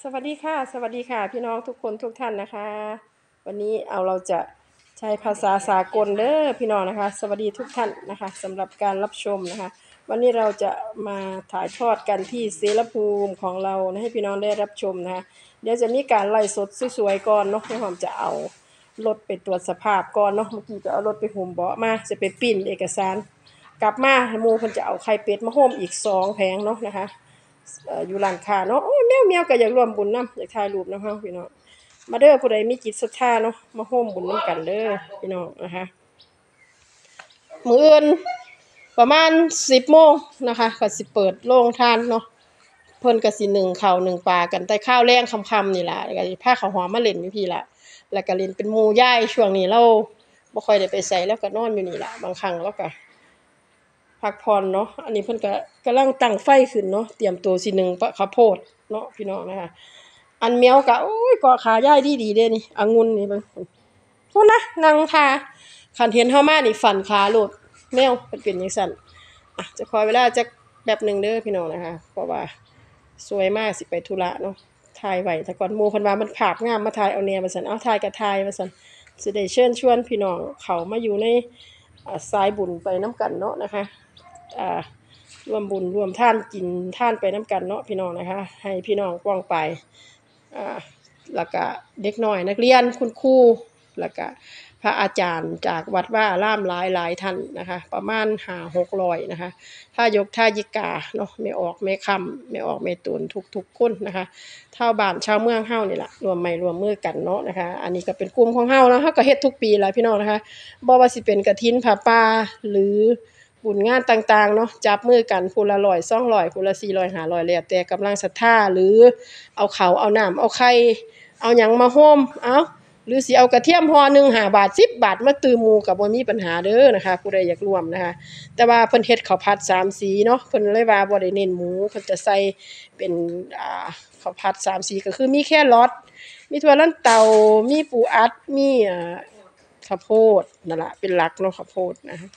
สวัสดีค่ะ สวัสดีค่ะ พี่น้องทุกคนทุกท่านนะคะ วันนี้เอาเราจะใช้ภาษาสากลเด้อพี่น้องนะคะ สวัสดีทุกท่านนะคะสำหรับการรับชมนะคะ วันนี้เราจะมาถ่ายทอดกันที่เสรภูมิของเรานะให้พี่น้องได้รับชมนะคะเดี๋ยวจะมีการไล่สดสวยๆก่อนเนาะให้ผมจะเอารถไปตรวจสภาพก่อนเนาะเมื่อกี้จะเอารถไปห่มเบาะมาจะไปปิ้นเอกสาร กลับมาหมูเพิ่นจะเอาไข่เป็ดมาห่มอีกสองแผงเนาะนะคะ อยู่ร้านค้าเนาะโอ้แมวแมวก็อยากร่วมบุญนํอยากถ่ายรูปนำเฮาพี่น้องมาเด้อผู้ใดมีจิตศรัทธาเนาะมาร่วมบุญนํกันเด้อพี่น้องนะคะมื้ออื่นประมาณ10โมงนะคะก็สิเปิดโรงทานเนาะเพิ่นก็สิหนึ่งข้าวนึ่งปลากันแต่ข้าวแรงค่ำๆนี่ล่ะแล้วก็สิพาข้าวหอมมาเล่นอยู่พี่ล่ะแล้วก็เล่นเป็นหมู่ยายช่วงนี้เราบ่ค่อยได้ไปไสแล้วก็นอนอยู่นี่ล่ะบางครั้งเราก็ พักผ่อนเนาะอันนี้เพิ่นก็กำลังตั้งไฟขึ้นเนาะเตรียมตัวสิหนึ่งปะข้าวโพดเนาะพี่น้องนะคะอันแมวก็โอ้ยกาะขายายดีๆเด้นี่องุ่นนี่เบิ่งโทษนะนั่งทาคันเห็นเฮามานี่ฝันขาโลดแมวมันเป็นจังซั่นอะจะคอยเวลาจักแบบหนึ่งเด้อพี่น้องนะคะ เพราะว่าสวยมากสิไปธุระเนาะถ่ายไว้แต่ก่อนหมู่เพิ่นวามันภาพงามมาถ่ายเอาแนวว่าซั่นเอาถ่ายก็ถ่ายว่าซั่นสิได้เชิญชวนพี่น้องเขามาอยู่ในสายบุญไปนํกันเนาะนะคะ อ่าร่วมบุญร่วมท่านกินท่านไปน้ำกันเนาะพี่น้องนะคะ ให้พี่น้องกว้างไปอ่าแล้วก็เด็กน้อยนักเรียนคุณครูแล้วก็พระอาจารย์จากวัดว่าอารามหลายหลายท่านนะคะ ประมาณหาหกร้อยนะคะถ้ายกท่ายิกาเนาะไม่ออกไม่คำไม่ออกไม่ตุนทุกทุกคนนะคะเท่าบ้านชาวเมืองเฮานี่แหละรวมไม่รวมมือกันเนาะนะคะ อันนี้ก็เป็นกลุ่มของเฮานะเฮาก็เฮ็ดทุกปีแหละพี่น้องนะคะบ่ว่าสิเป็นกฐินผ้าป่าหรือ บุญงานต่างๆเนาะจับมือกันผู้ละร้อยสองร้อยผู้ละสี่ร้อยหาร้อยแล้วแต่กำลังศรัทธาหรือเอาเขาเอาน้ำเอาไข่เอาหยังมาโฮมเอาหรือสิเอากระเทียมห่อหนึ่งหาบาทสิบบาทมาตือมูกับบ่มีปัญหาเด้อนะคะผู้ใดอยากร่วมนะคะ แต่ว่าเพิ่นเฮ็ดข้าวผัดสามสีเนาะเพิ่นเลยว่าบ่ได้เน้นหมูเพิ่นจะใส่เป็นอ่าข้าวผัดสามสีก็คือมีแค่รอทมีถั่วลันเตามีปูอัดมีอ่าข้าวโพดนั่นแหละเป็นหลักเนาะข้าวโพดนะคะ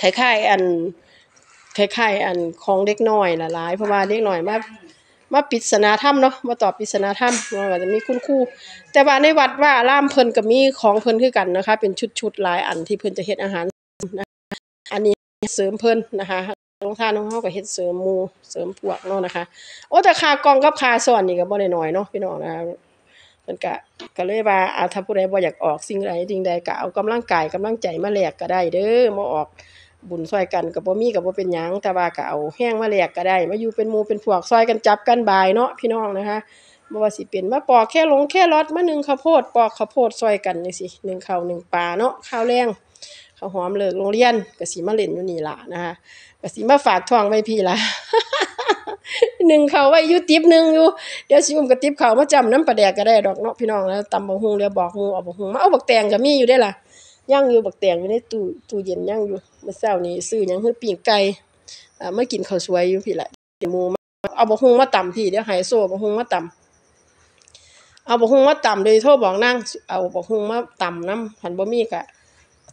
คล้ายๆอันคล้ายๆอันของเด็กน้อยนะหลายเพราะว่าเด็กน้อยมามาปริศาสนาธรรมเนาะมาตอบปริศาสนาธรรมว่าว่าจะมีคุณครูแต่ว่าในวัดว่าอารามเพิ่นก็มีของเพิ่นคือกันนะคะ เป็นชุดๆหลายอันที่เพิ่นจะเฮ็ดอาหารนะอันนี้เสริมเพิ่นนะคะโรงทานของเฮาก็เฮ็ดเสริมหมู่เสริมพวกเนาะนะคะ โอ้แต่ค่ากองกับค่าสอนนี่ก็บ่ได้น้อยเนาะพี่น้องนะคะเพิ่นก็ก็เลยว่าอาถ้าผู้ใดบ่อยากออกสิ่งใดสิ่งใดก็เอากำลังกายกำลังใจมาแลกก็ได้เด้อมาออก บุญซอยกันก็บ่มีก็บ่เป็นหยังแต่ว่าก็เอาแห้งมาแลกก็ได้ มาอยู่เป็นหมู่เป็นพวกซอยกันจับกันบายเนาะพี่น้องนะคะบ่ว่าสิเป็นมาปอกแค่หลงแค่รอดมานึ่งข้าวโพดปอกข้าวโพดซอยกันจังซี่นึ่งข้าวนึ่งปลาเนาะข้าวแรงข้าวหอมเลิกโรงเรียนก็สิมาเล่นอยู่นี่ล่ะนะคะก็สิมาฝากท้องไว้พี่ล่ะหนึ่งเขาวไว้อยู่ติบหนึงอยู่เดี๋ยวสิอุ้มกระติบเขาวมาจำน้ำปลาแดกก็ได้ดอกเนาะพี่น้องแล้วตำบักหุ่งเดี๋ยวบอกมู่เอาบักหุ่งมาเอาบักแตงก็มีอยู่ได้ล่ะ ย่างอยู่บักแตงอยู่ในตู้ตู้เย็นย่างอยู่เมื่อเช้านี้ซื้อหยังคือปิ้งไก่อ่ามากินข้าวสวยอยู่พี่ละหมูมาเอาบักฮุงมาตำพี่เดี๋ยวให้โซ่บักฮุงมาตำเอาบักฮุงมาตำเลยโทรบอกนางเอาบักฮุงมาตำน้ำหันบ่มีก็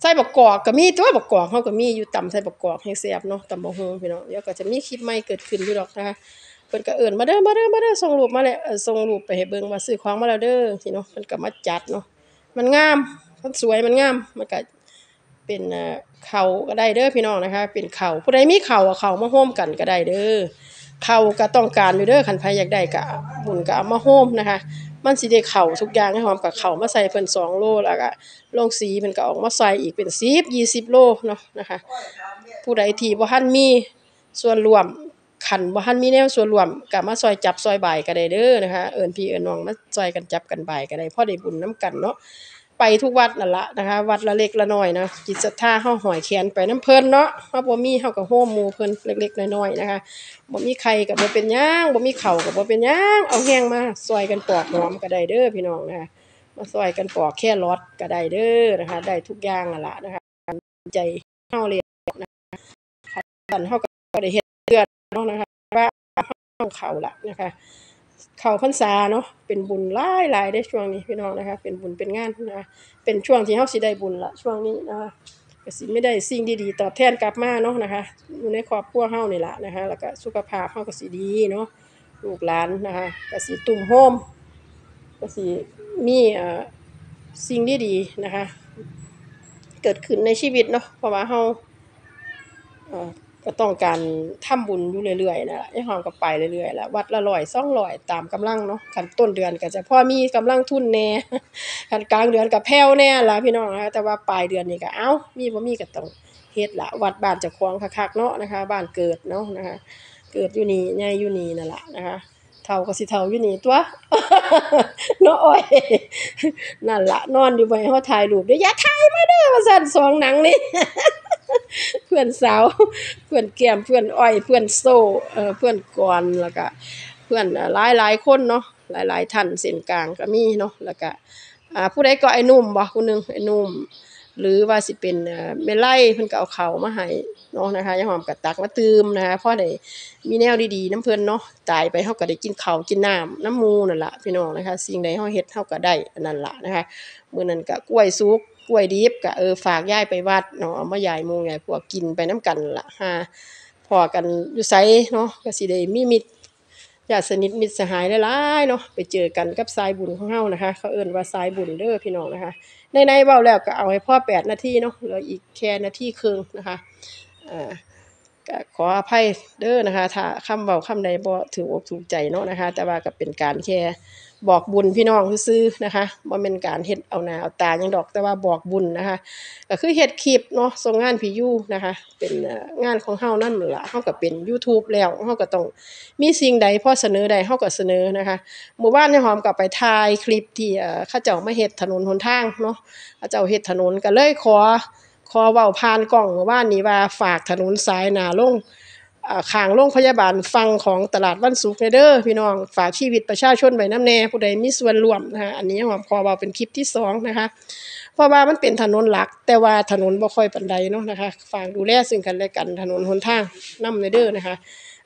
ใส่บักกอกก็มีตัวบักกอกเฮาก็มีอยู่ตำใส่บักกอกให้แซ่บเนาะตำบักฮุงพี่น้องเดี๋ยวก็จะมีคลิปใหม่เกิดขึ้นอยู่ดอกนะคะเพิ่นก็เอิ้นมาเด้อมาเด้อมาเด้อส่งรูปมาแล้วส่งรูปไปให้เบิ่งว่าซื้อของมาแล้วเด้อสิเนาะเพิ่นก็มาจัดเนาะมันงาม มันสวยมันงามมันก็เป็นเข่าก็ได้เด้อพี่น้องนะคะ เป็นเข่าผู้ใดมีเข่าเอาเข่ามาโฮมกันก็ได้เด้อเข่าก็ต้องการอยู่เด้อคันไผอยากได้ก็บุญก็เอามาโฮมนะคะ มันสิได้เข่าทุกอย่างให้หอมกับเข่ามาใส่เพิ่น2โลแล้วก็ลงสีเพิ่นก็ออกมาใส่อีกเป็น10 20โลเนาะนะคะ ผู้ใดที่บ่ทันมีส่วนรวมคันบ่ทันมีแนวส่วนรวมก็มาซอยจับซอยบ่ายก็ได้เด้อนะคะเอิ้นพี่เอิ้นน้องมาซอยกันจับกันบ่ายก็ได้พอได้บุญนํกันเนาะ ไปทุกวัดนั่นละนะคะ วัดละเล็กละน้อยนะจิตศรัทธาเฮาหอยแขนไปน้ำเพลินเนาะเฮาบ่มีเฮาก็โฮมหมูเพลินเล็กๆน้อยๆนะคะบ่มีไข่ก็บ่เป็นหยังบ่มีเข้าก็บ่เป็นหยังเอาแห้งมาซอยกันปอกหอมก็ได้เด้อพี่น้องนะคะมาซอยกันปอกแค่รอดก็ได้เด้อนะคะ ได้ทุกอย่างนั่นละนะคะใจเฮาเลยนะคะคันเฮาก็บ่ได้เฮ็ดเพื่อเนาะนะคะว่าเฮาเข้าละนะคะ เข้าพรรษาเนาะเป็นบุญหลายหลายได้ช่วงนี้พี่น้องนะคะ เป็นบุญเป็นงานนะคะเป็นช่วงที่เฮาสิได้บุญละช่วงนี้นะคะก็สิไม่ได้สิ่งดีๆตอบแทนกลับมาเนาะนะคะ อยู่ในครอบครัวเฮานี่แหละนะคะ แล้วก็สุขภาพเฮาก็สิดีเนาะลูกหลานนะคะก็สิตุ่มโฮมก็สิมีเอ่อสิ่งดีๆนะคะ เกิดขึ้นในชีวิตเนาะเพราะว่าเฮาเอ่อ ก็ต้องการทำบุญอยู่เรื่อยๆนะยายหอมก็ไปเรื่อยๆแล้ววัดละ100 200ตามกำลังเนาะคันต้นเดือนก็จะพอมีกำลังทุนแน่คันกลางเดือนก็แผ่วแน่ละพี่น้องนะคะแต่ว่าปลายเดือนนี่ก็เอ้ามีบ่มีก็ต้องเฮ็ดละวัดบ้านเจ้าของคักๆเนาะนะคะ บ้านเกิดเนาะนะคะ เกิดอยู่นี่ใหญ่อยู่นี่นั่นล่ะนะคะเฒ่าก็สิเฒ่าอยู่นี่ตัวเนาะอ้อยนั่นล่ะนอนอยู่บ่ให้เฮาถ่ายรูปเด้ออย่าถ่ายมาเด้อว่าซั่นสองหนังนี่ เพื่อนสาว เพื่อนแก้มเพื่อนอ้อยเพื่อนโซ่เออเพื่อนกรแล้วก็เพื่อนเอ่อหลายคนเนาะหลายๆท่านเส้นกลางก็มีเนาะแล้วก็อ่าผู้ใดก็ไอ้หนุ่มบ่ผู้หนึงไอ้หนุ่มหรือว่าสิเป็นเม่ไล่เพิ่นก็เอาเข้ามาให้เนาะนะคะยายหอมก็ตักมาตืมนะคะพอได้มีแนวดีๆน้ำเพิ่นเนาะตายไปเฮาก็ได้กินข้าวกินน้ำน้ำมูนั่นล่ะพี่น้องนะคะ สิ่งใดเฮาเฮ็ดเฮาก็ได้อันนั้นล่ะนะคะมื้อนั้นก็กล้วยสุก กล้วยดิบก็เออฝากยายไปวัดเนาะเอามายายหมู่ยายพวกกินไปนํกันละหาพอกันอยู่ไสเนาะก็สิได้มีมิตรญาติสนิทมิตรสหายหลายๆเนาะไปเจอกันกับสายบุญของเฮานะคะ เขาเอิ้นว่าสายบุญเด้อพี่น้องนะคะ ในๆเว้าแล้วก็เอาให้พ่อ8นาทีเนาะเหลืออีกแค่นาทีครึ่งนะคะอ่าก็ขออภัยเด้อนะคะ ถ้าคำเว้าคำใดบ่ถูกอกถูกใจเนาะนะคะ แต่ว่าก็เป็นการแค่ บอกบุญพี่น้องซื่อนะคะบ่แม่นการเฮ็ดเอาหน้าเอาตาหยังดอกแต่ว่าบอกบุญนะคะ ก็คือเฮ็ดคลิปเนาะส่งงานพี่ยูนะคะ เป็นงานของเฮานั่นละเฮาก็เป็นยูทูบแล้วเฮาก็ต้องมีสิ่งใดพอเสนอได้เฮาก็เสนอนะคะหมู่บ้านยายหอมก็ไปถ่ายคลิปที่เอ่อเขาเจ้ามาเฮ็ดถนนหนทางเนาะเขาเจ้าเฮ็ดถนนก็เลยขอขอเว้าผ่านกล้องหมู่บ้านนี้ว่าฝากถนนสายหนาลงอ่า ขางโรงพยาบาลฝั่งของตลาดวันศุกร์เด้อพี่น้องฝากชีวิตประชาชนไว้น้ำแน่ผู้ใดมีส่วนร่วมนะคะอันนี้ยายหอมขอเว้าเป็นคลิปที่สองนะคะเพราะว่ามันเป็นถนนหลัก แต่ว่าถนนบ่ค่อยปานใดเนาะนะคะฝากดูแลซึ่งกันและกันถนนหนทางนำเนเด้อนะคะ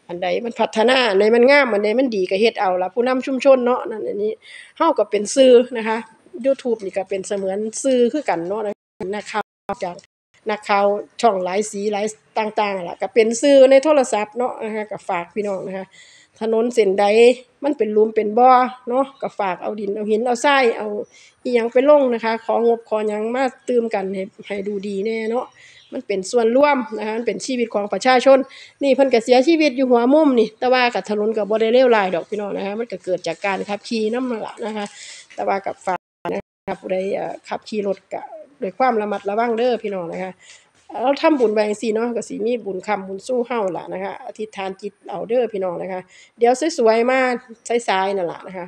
อันใดมันพัฒนาอันใดมันงามอันใดมันดีก็เฮ็ดเอาละผู้นำชุมชนเนาะนั่นอันนี้เฮาก็เป็นสื่อนะคะ YouTube นี่ก็เป็นเสมือนสื่อคือกันเนาะนักข่าจาก นักข่าวช่องหลายสีหลายต่างๆล่ะก็เป็นสื่อในโทรศัพท์เนาะนะคะก็ฝากพี่น้องนะคะ ถนนเส้นใดมันเป็นลุมเป็นบ่อเนาะก็ฝากเอาดินเอาหินเอาทรายเอาอีหยังไปลงนะคะ ของบขอหยังมาตื่มกันให้ให้ดูดีแน่เนาะมันเป็นส่วนร่วมนะคะมันเป็นชีวิตของประชาชน นี่เพิ่นก็เสียชีวิตอยู่หัวมุมนี่ แต่ว่ากับถนนก็บ่ได้เลวร้ายดอกพี่น้องนะคะมันก็เกิดจากการขับขี่น้ำนั่นละนะคะ แต่ว่ากับฝากนะคะผู้ใดเอ่อขับขี่รถก็ ด้วยความระมัดระวังเด้อพี่น้องนะคะเราทำบุญไว้จังซี่เนาะก็สิมีบุญคำบุญสู้เฮาล่ะนะคะอธิษฐานจิตเอาเด้อพี่น้องนะคะ เดี๋ยวสวยๆมาสายๆนั่นล่ะนะคะ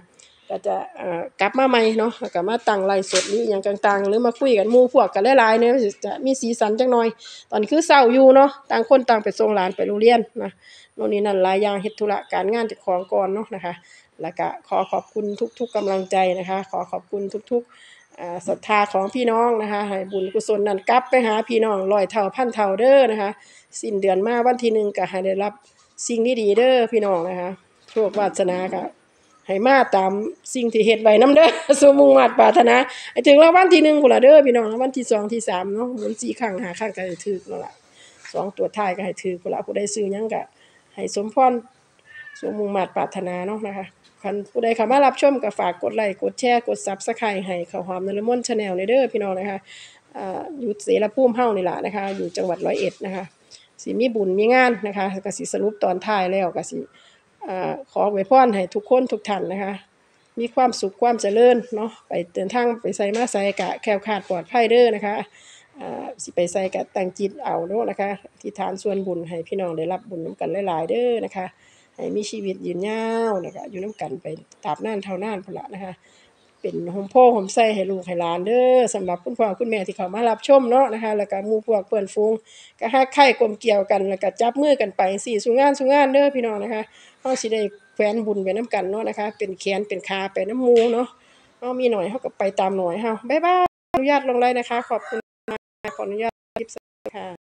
ก็จะเอ่อกลับมาใหม่เนาะแล้วก็มาตั้งไลฟ์สดนี้อย่างต่างๆ หรือมาคุยกันมู่พวกกันหลายๆเนี่ยจะมีสีสันจักหน่อย ตอนนี้คือเช้าอยู่เนาะต่างคนต่างไปส่งหลานไปโรงเรียนนะโน่นนี่นั่นหลายอย่างเฮ็ดธุระการงานจ้าของก่อนเนาะนะคะ แล้วก็ขอขอบคุณทุกๆกำลังใจนะคะ ขอขอบคุณทุก ๆ ศรัทธาของพี่น้องนะคะให้บุญกุศลนั้นกลับไปหาพี่น้องร้อยเท่าพันเท่าเด้อนะคะ สิ้นเดือนมาวันที่หนึ่งก็ให้ได้รับสิ่งดีๆเด้อพี่น้องนะคะโชควาสนาก็ให้มาตามสิ่งที่เฮ็ดไว้นํเด้อสมุงมาตรปรารถนาให้ถึงรางวัลที่หนึ่งพุ่นล่ะเด้อพี่น้องวัลที่สองที่สามเนาะหมุนสี่ครั้งหาครั้งก็ให้ถูกแล้วล่ะสองตัวท้ายก็ให้ถูกพุ่นล่ะผู้ใดซื้อยังก็ให้สมพรสมุงมาตรปรารถนาเนาะนะคะ คันผู้ใดเข้ามารับชมก็ฝากกดไลค์กดแชร์กด Subscribe ให้ข้าวหอมนรมน Channel ในเด้อพี่น้องนะคะอยู่เสรภูมิเฮ้านี่ล่ะนะคะ อยู่จังหวัดร้อยเอ็ดนะคะสิมีบุญมีงานนะคะกสิสรุปตอนท้ายแล้วกสิขออวยพรให้ทุกคนทุกท่านนะคะ มีความสุขความเจริญเนาะไปเดินทางไปไสมาไสกะแคล้วคลาดปลอดภัยเด้อนะคะสิไปไสกะตั้งจิตเอาเนาะนะคะอธิษฐานส่วนบุญให้พี่น้องได้รับบุญนํกันหลายๆเด้อนะคะ ให้มีชีวิตยืนยาวนะคะอยู่นํกันไปตราบนานเท่านานพละนะคะเป็นโฮมโพโฮมไส้ให้ลูกให้หลานเด้อสำหรับคุณพ่อคุณแม่ที่เขามารับชมเนาะนะคะแล้วก็มูพวกเพื่อนฝูงก็ฮักไข่กลมเกลี่ยวกันแล้วก็จับมือกันไปสี่สู่งานสู่งานเด้อพี่น้องนะคะเฮาสิได้แขวนบุญไปนํกันเนาะนะคะ เป็นแขนเป็นขาไปน้ำมูเนาะเฮามีหน่อยเฮาก็ไปตามหน่อยเฮาบ๊ายบายอนุญาตลงไลน์นะคะ ขอบคุณขออนุญาตคลิปค่ะ